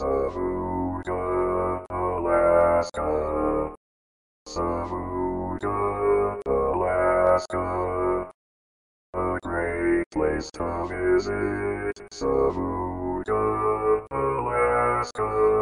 Savuga, Alaska. Savuga, Alaska. A great place to visit. Savuga, Alaska.